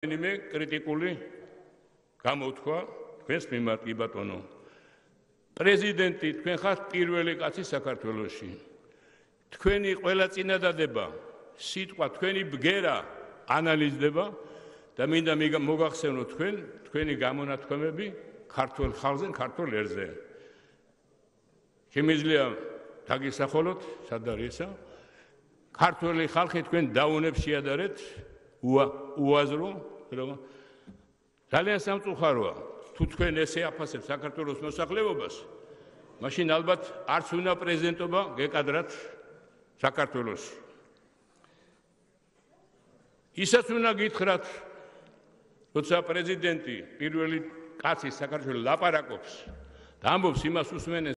მე კრიტიკული გამოთქვა თქვენს მიმართ კი ბატონო პრეზიდენტი თქვენ ხართ პირველი კაცი საქართველოში. თქვენი ყველა წინადადება სიტყვა თქვენი ბგერა ანალიზდება და მინდა მოგახსენო თქვენ თქვენი გამონათქვამები ქართულ ხალხზე ქართულ ერზე. შემიძლია დაგისახოლოთ სად არის ესა ქართული ხალხი თქვენ დაუნებს შეადარეთ უაზრო რომ ძალიან სამწუხაროა. თუ თქვენ ესე აფასებთ საქართველოს მოსახლეობას მაშინ ალბათ არც უნდა პრეზიდენტობა გეკადრათ საქართველოს. ისაც უნდა გითხრათ როცა პრეზიდენტი პირველი კაცი საქართველოს ლაპარაკობს და ამბობს იმას უსმენეს